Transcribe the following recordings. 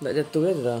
Đợi cho tôi biết rồi.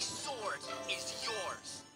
sword is yours.